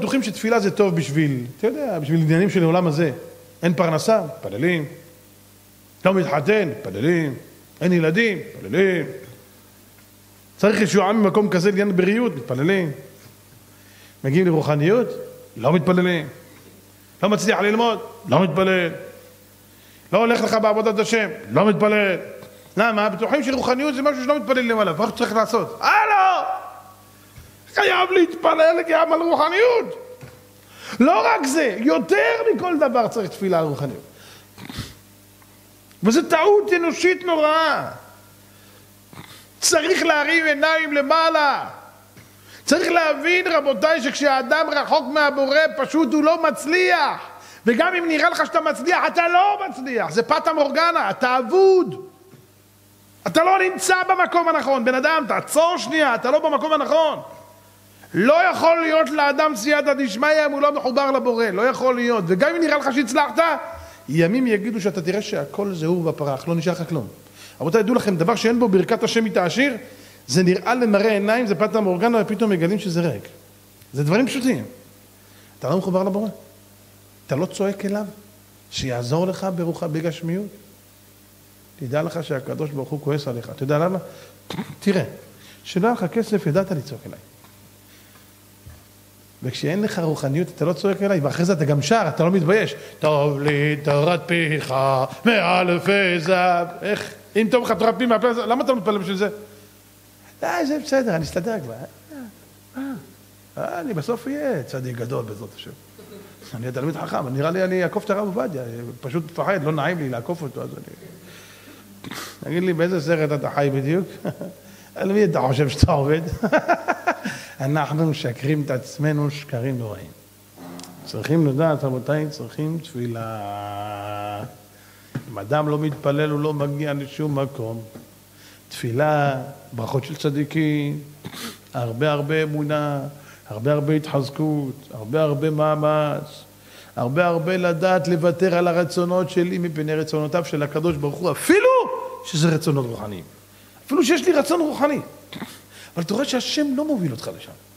בטוחים שתפילה זה טוב בשביל, אתה יודע, בשביל עניינים של העולם הזה. אין פרנסה, מתפללים. לא מתחתן, מתפללים. אין ילדים, מתפללים. צריך ישועה ממקום כזה לעניין בריאות, מתפללים. מגיעים לרוחניות, לא מתפללים. לא מצליח ללמוד, לא מתפלל. לא הולך לך בעבודת השם, לא מתפלל. למה? בטוחים שרוחניות זה משהו שלא מתפלל למעלה, מה צריך לעשות? הלו! חייב להתפלל גם על רוחניות. לא רק זה, יותר מכל דבר צריך תפילה על רוחניות. וזו טעות אנושית נוראה. צריך להרים עיניים למעלה. צריך להבין, רבותיי, שכשהאדם רחוק מהבורא, פשוט הוא לא מצליח. וגם אם נראה לך שאתה מצליח, אתה לא מצליח. זה פטה מורגנה, אתה אבוד. אתה לא נמצא במקום הנכון. בן אדם, תעצור שנייה, אתה לא במקום הנכון. לא יכול להיות לאדם סייעתא דשמיא אם הוא לא מחובר לבורא, לא יכול להיות. וגם אם נראה לך שהצלחת, ימים יגידו שאתה תראה שהכל זה עור ופרח, לא נשאר לך כלום. רבותיי, דעו לכם, דבר שאין בו ברכת השם מתעשיר, זה נראה למראה עיניים, זה פטה מורגנה, ופתאום מגלים שזה ריק. זה דברים פשוטים. אתה לא מחובר לבורא. אתה לא צועק אליו, שיעזור לך ברוחה בגשמיות. תדע לך שהקדוש ברוך הוא כועס עליך. אתה יודע למה? תראה, כשלא היה לך כסף, ידעת לצעוק אליי. וכשאין לך רוחניות אתה לא צועק אליי, ואחרי זה אתה גם שר, אתה לא מתבייש. טוב לי תורת פיך מאלפי זהב. איך? אם טוב לך תורת פי מאלפי זהב, למה אתה מתפלל בשביל זה? די, זה בסדר, אני אסתדר כבר. אה, אה, אני בסוף אהיה צדיק גדול בעזרת השם. אני אהיה תלמיד חכם, נראה לי אני אעקוף את הרב עובדיה, פשוט מפחד, לא נעים לי לעקוף אותו, אז אני... תגיד לי, באיזה סרט אתה חי בדיוק? על מי אתה חושב שאתה עובד? אנחנו משקרים את עצמנו שקרים נוראים. צריכים לדעת, רבותיי, צריכים תפילה. אם אדם לא מתפלל, הוא לא מגיע לשום מקום. תפילה, ברכות של צדיקים, הרבה הרבה אמונה, הרבה הרבה התחזקות, הרבה הרבה מאמץ, הרבה הרבה לדעת לוותר על הרצונות שלי מפני רצונותיו של הקדוש ברוך הוא, אפילו שזה רצונות רוחניים. אפילו שיש לי רצון רוחני. אבל אתה רואה שהשם לא מוביל אותך לשם.